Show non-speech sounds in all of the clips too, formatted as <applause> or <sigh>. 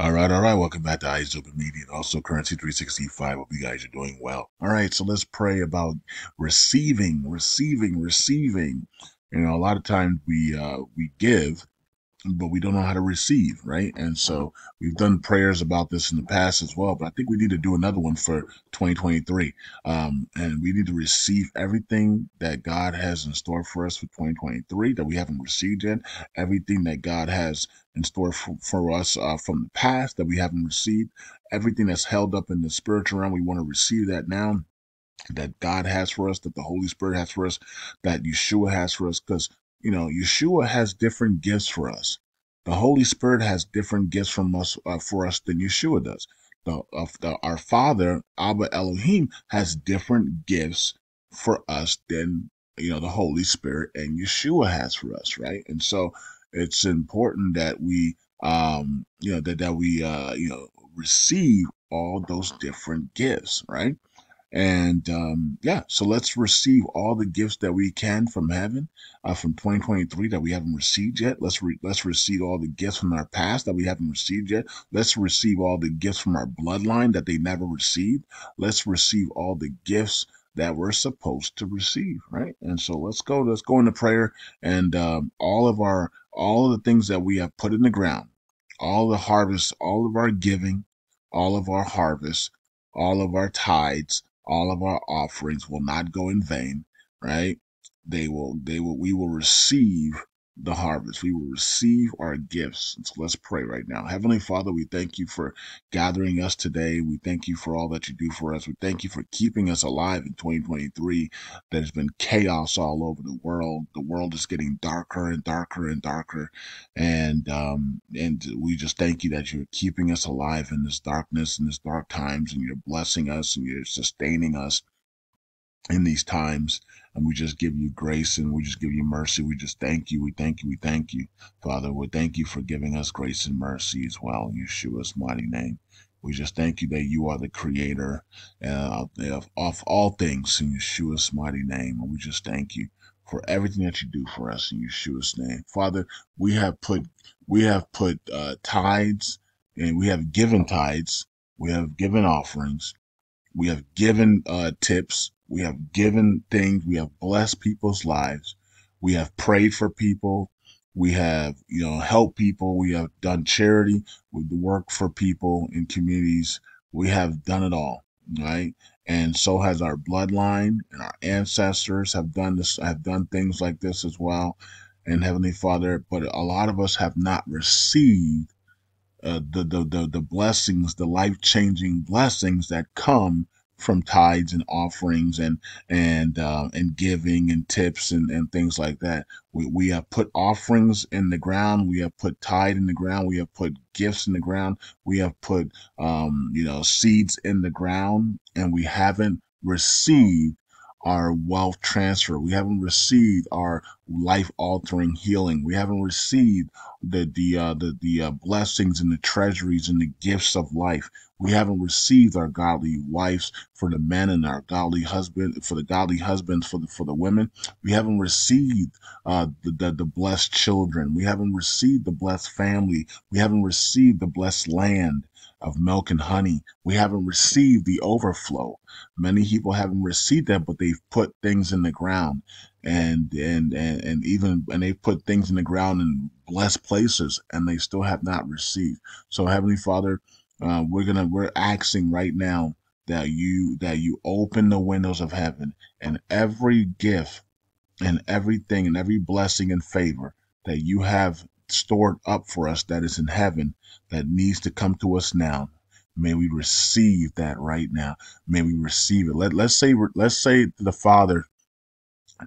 All right, all right. Welcome back to Eyes Open Media and also Currency 365. Hope you guys are doing well. All right, so let's pray about receiving, receiving, receiving. You know, a lot of times we uh we give but we don't know how to receive, right? And so we've done prayers about this in the past as well, but I think we need to do another one for 2023. Um, and we need to receive everything that God has in store for us for 2023 that we haven't received yet, everything that God has in store for, for us uh, from the past that we haven't received, everything that's held up in the spiritual realm, we want to receive that now that God has for us, that the Holy Spirit has for us, that Yeshua has for us, because you know, Yeshua has different gifts for us. The Holy Spirit has different gifts from us uh, for us than Yeshua does. The, of the, our Father, Abba Elohim, has different gifts for us than you know the Holy Spirit and Yeshua has for us, right? And so it's important that we, um, you know, that that we, uh, you know, receive all those different gifts, right? And um, yeah, so let's receive all the gifts that we can from heaven uh, from 2023 that we haven't received yet. Let's re- let's receive all the gifts from our past that we haven't received yet. Let's receive all the gifts from our bloodline that they never received. Let's receive all the gifts that we're supposed to receive, right? And so let's go. Let's go into prayer and um, all of our all of the things that we have put in the ground, all the harvest, all of our giving, all of our harvest, all of our tithes all of our offerings will not go in vain, right? They will, they will, we will receive the harvest. We will receive our gifts. So let's pray right now. Heavenly Father, we thank you for gathering us today. We thank you for all that you do for us. We thank you for keeping us alive in 2023. There's been chaos all over the world. The world is getting darker and darker and darker. And, um, and we just thank you that you're keeping us alive in this darkness, in this dark times, and you're blessing us and you're sustaining us in these times. And we just give you grace and we just give you mercy. We just thank you. We thank you. We thank you, Father. We thank you for giving us grace and mercy as well in Yeshua's mighty name. We just thank you that you are the creator uh, of, of all things in Yeshua's mighty name. And we just thank you for everything that you do for us in Yeshua's name. Father, we have put, we have put uh, tithes and we have given tithes. We have given offerings. We have given uh, tips we have given things. We have blessed people's lives. We have prayed for people. We have, you know, helped people. We have done charity. We work for people in communities. We have done it all, right? And so has our bloodline and our ancestors have done this, have done things like this as well. And Heavenly Father, but a lot of us have not received uh, the, the, the, the blessings, the life changing blessings that come from tithes and offerings and and uh, and giving and tips and, and things like that. We we have put offerings in the ground. We have put tithe in the ground. We have put gifts in the ground. We have put um, you know seeds in the ground, and we haven't received our wealth transfer. We haven't received our life altering healing. We haven't received the the uh, the the uh, blessings and the treasuries and the gifts of life. We haven't received our godly wives for the men and our godly husband for the godly husbands for the for the women. We haven't received uh, the, the the blessed children. We haven't received the blessed family. We haven't received the blessed land of milk and honey. We haven't received the overflow. Many people haven't received that, but they've put things in the ground and, and, and, and even, and they've put things in the ground in blessed places and they still have not received. So Heavenly Father, uh, we're gonna we're asking right now that you that you open the windows of heaven and every gift and everything and every blessing and favor that you have stored up for us that is in heaven that needs to come to us now. May we receive that right now. May we receive it. Let, let's say let's say the Father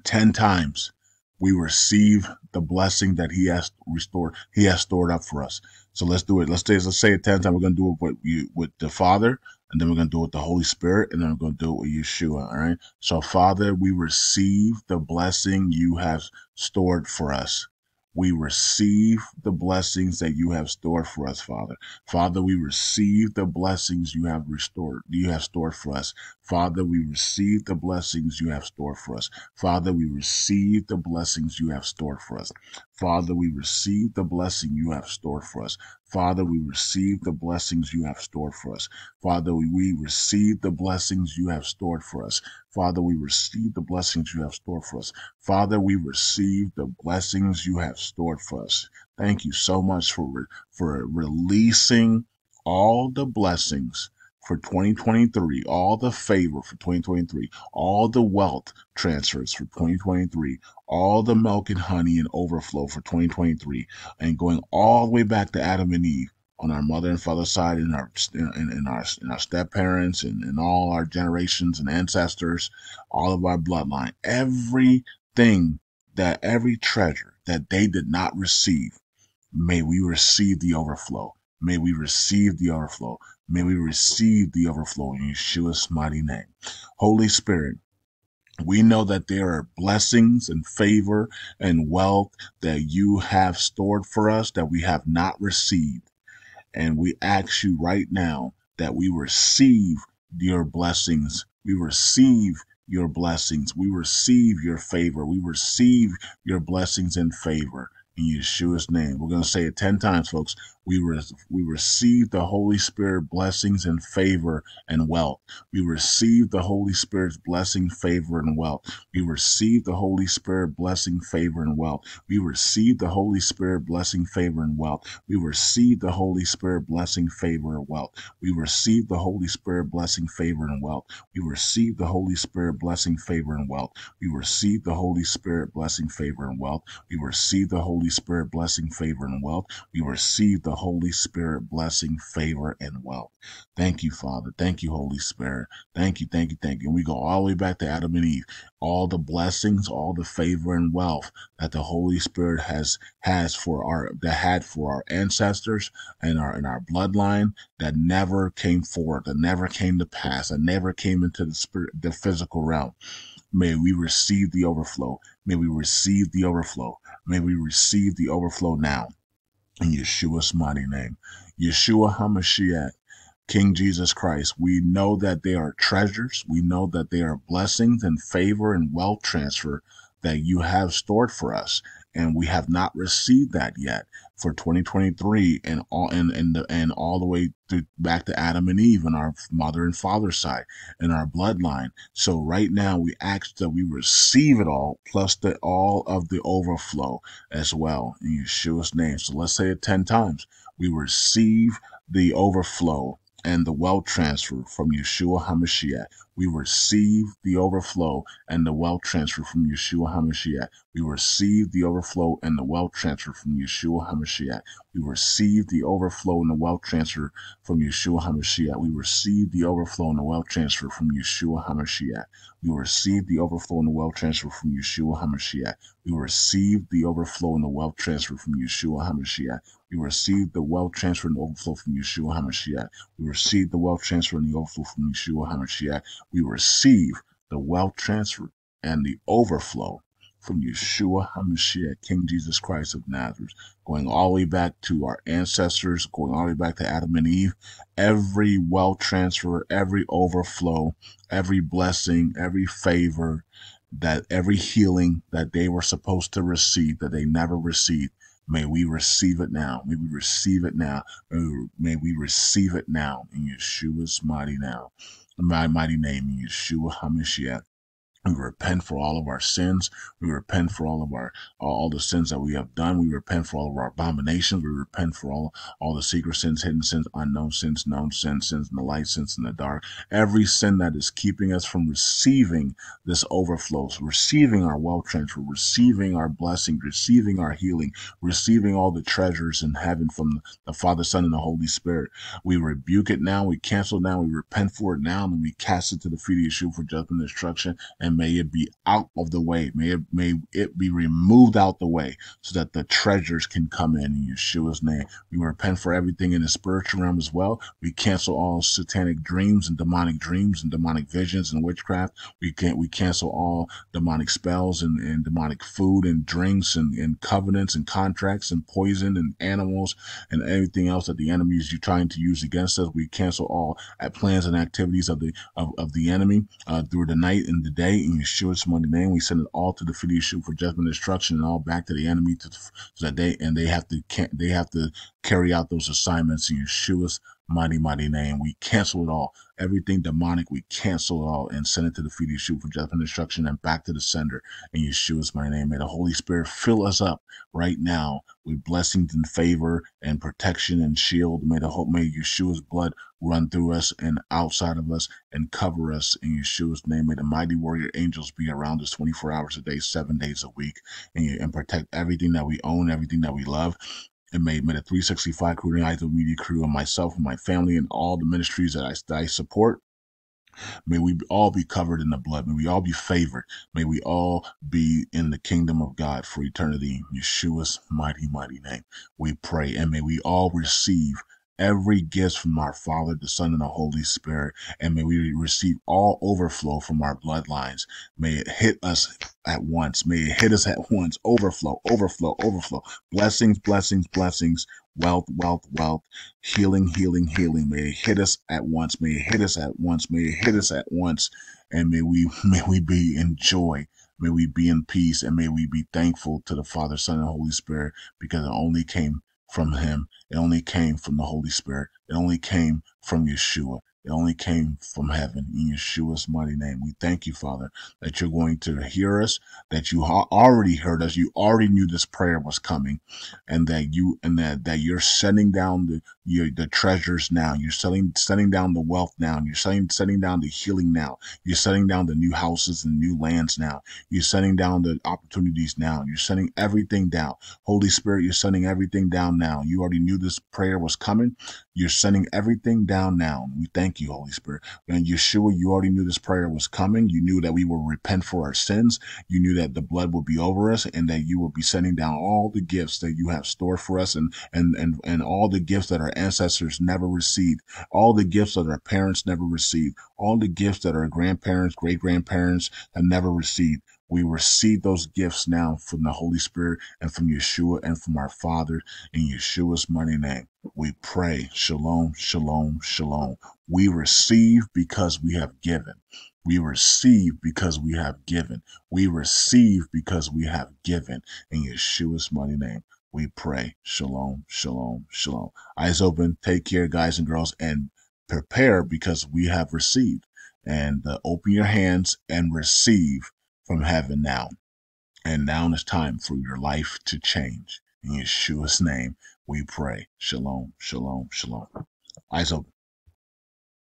10 times we receive the blessing that he has restored, he has stored up for us. So let's do it. Let's say, let's say it 10 times. We're going to do it with you, with the Father, and then we're going to do it with the Holy Spirit, and then we're going to do it with Yeshua. All right. So Father, we receive the blessing you have stored for us. We receive the blessings that you have stored for us, Father. Father, we receive the blessings you have restored, you have stored for us. Father, we receive the blessings you have stored for us. Father, we receive the blessings you have stored for us. Father, we receive the blessing you have stored for us. Father, we receive the blessings you have stored for us. Father, we receive the blessings you have stored for us. Father, we receive the blessings you have stored for us. Father, we receive the blessings you have stored for us. Thank you so much for, for releasing all the blessings for 2023, all the favor for 2023, all the wealth transfers for 2023, all the milk and honey and overflow for 2023, and going all the way back to Adam and Eve on our mother and father side and our in, in our in our step parents and, and all our generations and ancestors, all of our bloodline, everything that every treasure that they did not receive, may we receive the overflow. May we receive the overflow. May we receive the overflow in Yeshua's mighty name. Holy Spirit, we know that there are blessings and favor and wealth that you have stored for us that we have not received. And we ask you right now that we receive your blessings. We receive your blessings. We receive your favor. We receive your blessings and favor in Yeshua's name. We're going to say it 10 times, folks. We, re- we receive the Holy Spirit blessings and favor and wealth. We receive the Holy Spirit's blessing, favor, and wealth. We receive the Holy Spirit blessing, favor, and wealth. We receive the Holy Spirit blessing, favor, and wealth. We receive the Holy Spirit blessing, favor, and wealth. We receive the Holy Spirit blessing, favor, and wealth. We receive the Holy Spirit blessing, favor, and wealth. We receive the Holy Spirit blessing, favor, and wealth. We receive the Holy Spirit blessing, favor, and wealth. We receive the Holy Spirit blessing, favor, and wealth. Thank you, Father. Thank you, Holy Spirit. Thank you, thank you, thank you. And we go all the way back to Adam and Eve. All the blessings, all the favor and wealth that the Holy Spirit has has for our that had for our ancestors and our in our bloodline that never came forward, that never came to pass, that never came into the spirit the physical realm. May we receive the overflow. May we receive the overflow. May we receive the overflow now in Yeshua's mighty name. Yeshua HaMashiach, King Jesus Christ, we know that they are treasures. We know that they are blessings and favor and wealth transfer that you have stored for us. And we have not received that yet for 2023 and all and and, the, and all the way back to Adam and Eve and our mother and father side and our bloodline. So right now we ask that we receive it all plus the all of the overflow as well in Yeshua's name. So let's say it 10 times. We receive the overflow and the wealth transfer from Yeshua HaMashiach. We receive the overflow and the wealth transfer from Yeshua HaMashiach. We receive the overflow and the wealth transfer from Yeshua HaMashiach. We receive the overflow and the wealth transfer from Yeshua HaMashiach. We receive the overflow and the wealth transfer from Yeshua HaMashiach. We receive the overflow and the wealth transfer from Yeshua HaMashiach. We receive the overflow and the wealth transfer from Yeshua HaMashiach. We receive the wealth transfer and the overflow from Yeshua HaMashiach. We receive the wealth transfer and the overflow from Yeshua HaMashiach. We receive the wealth transfer and the overflow from Yeshua HaMashiach, King Jesus Christ of Nazareth, going all the way back to our ancestors, going all the way back to Adam and Eve. Every wealth transfer, every overflow, every blessing, every favor, that every healing that they were supposed to receive, that they never received, May we receive it now. May we receive it now. May we, receive it now in Yeshua's mighty now, my mighty name in Yeshua HaMashiach. We repent for all of our sins. We repent for all of our all the sins that we have done. We repent for all of our abominations. We repent for all all the secret sins, hidden sins, unknown sins, known sins, sins in the light, sins in the dark. Every sin that is keeping us from receiving this overflow, receiving our wealth transfer, receiving our blessing, receiving our healing, receiving all the treasures in heaven from the Father, Son, and the Holy Spirit. We rebuke it now. We cancel it now. We repent for it now, and we cast it to the feet of Yeshua for judgment and destruction. And and may it be out of the way. May it, may it be removed out the way so that the treasures can come in in Yeshua's name. We repent for everything in the spiritual realm as well. We cancel all satanic dreams and demonic dreams and demonic visions and witchcraft. We can we cancel all demonic spells and, and demonic food and drinks and, and covenants and contracts and poison and animals and everything else that the enemy is trying to use against us. We cancel all plans and activities of the of, of the enemy uh, through the night and the day in Yeshua's mighty name. We send it all to the defeat Yeshua for judgment, destruction, and all back to the enemy to, so that they and they have to they have to carry out those assignments in Yeshua's mighty, mighty name. We cancel it all. Everything demonic, we cancel it all and send it to the feet of Yeshua for judgment destruction and back to the sender in Yeshua's mighty name. May the Holy Spirit fill us up right now with blessings and favor and protection and shield. May the hope, may Yeshua's blood run through us and outside of us and cover us in Yeshua's name. May the mighty warrior angels be around us 24 hours a day, seven days a week, and, and protect everything that we own, everything that we love and made, a 365 crew, the Media crew, and myself and my family and all the ministries that I, that I support. May we all be covered in the blood. May we all be favored. May we all be in the kingdom of God for eternity. In Yeshua's mighty, mighty name, we pray. And may we all receive every gift from our Father, the Son, and the Holy Spirit. And may we receive all overflow from our bloodlines. May it hit us at once. May it hit us at once. Overflow, overflow, overflow. Blessings, blessings, blessings. Wealth, wealth, wealth. Healing, healing, healing. May it hit us at once. May it hit us at once. May it hit us at once. And may we, <laughs> may we be in joy. May we be in peace and may we be thankful to the Father, Son, and Holy Spirit because it only came from him. It only came from the Holy Spirit. It only came from Yeshua. It only came from heaven in Yeshua's mighty name. We thank you, Father, that you're going to hear us, that you already heard us. You already knew this prayer was coming and that you, and that, that you're sending down the, your, the treasures now. You're setting, setting down the wealth now. You're setting, setting down the healing now. You're setting down the new houses and new lands now. You're setting down the opportunities now. You're sending everything down. Holy Spirit, you're sending everything down now. You already knew this prayer was coming. You're sending everything down now. We thank you, Holy Spirit. And Yeshua, you already knew this prayer was coming. You knew that we will repent for our sins. You knew that the blood would be over us and that you will be sending down all the gifts that you have stored for us and, and, and, and all the gifts that our ancestors never received, all the gifts that our parents never received, all the gifts that our grandparents, great grandparents have never received. We receive those gifts now from the Holy Spirit and from Yeshua and from our Father in Yeshua's mighty name. We pray. Shalom, shalom, shalom. We receive because we have given. We receive because we have given. We receive because we have given. In Yeshua's mighty name, we pray. Shalom, shalom, shalom. Eyes open. Take care, guys and girls, and prepare because we have received. And uh, open your hands and receive from heaven now. And now it's time for your life to change. In Yeshua's name, we pray. Shalom, shalom, shalom. Eyes open.